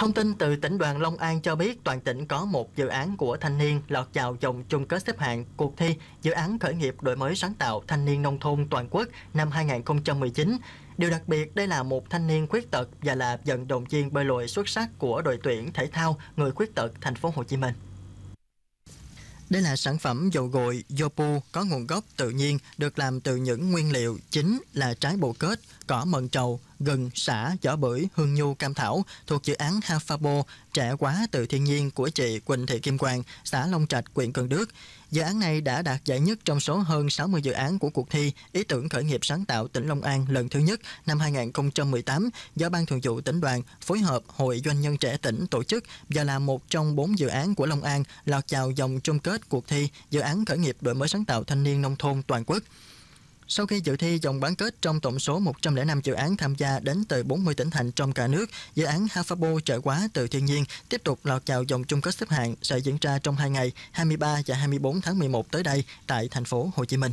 Thông tin từ tỉnh đoàn Long An cho biết toàn tỉnh có một dự án của thanh niên lọt vào vòng chung kết xếp hạng cuộc thi dự án khởi nghiệp đổi mới sáng tạo thanh niên nông thôn toàn quốc năm 2019. Điều đặc biệt đây là một thanh niên khuyết tật và là vận động viên bơi lội xuất sắc của đội tuyển thể thao người khuyết tật thành phố Hồ Chí Minh. Đây là sản phẩm dầu gội Yopu có nguồn gốc tự nhiên được làm từ những nguyên liệu chính là trái bồ kết, cỏ mận trầu, gần xã giỏ bưởi, hương nhu, cam thảo thuộc dự án Hafabo trẻ quá từ thiên nhiên của chị Quỳnh Thị Kim Quang, xã Long Trạch, huyện Cần Đước. Dự án này đã đạt giải nhất trong số hơn 60 dự án của cuộc thi Ý tưởng khởi nghiệp sáng tạo tỉnh Long An lần thứ nhất năm 2018 do Ban Thường vụ tỉnh đoàn phối hợp Hội Doanh nhân trẻ tỉnh tổ chức và là một trong bốn dự án của Long An lọt vào vòng chung kết cuộc thi dự án khởi nghiệp đổi mới sáng tạo thanh niên nông thôn toàn quốc. Sau khi dự thi vòng bán kết trong tổng số 105 dự án tham gia đến từ 40 tỉnh thành trong cả nước, dự án Hafabo trợ quá từ thiên nhiên tiếp tục lọt vào vòng chung kết xếp hạng sẽ diễn ra trong hai ngày 23 và 24 tháng 11 tới đây tại thành phố Hồ Chí Minh.